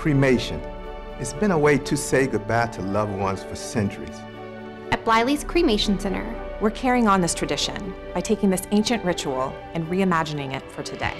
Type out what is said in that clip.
cremation. It's been a way to say goodbye to loved ones for centuries. At Bliley's Cremation Center, We're carrying on this tradition by taking this ancient ritual and reimagining it for today.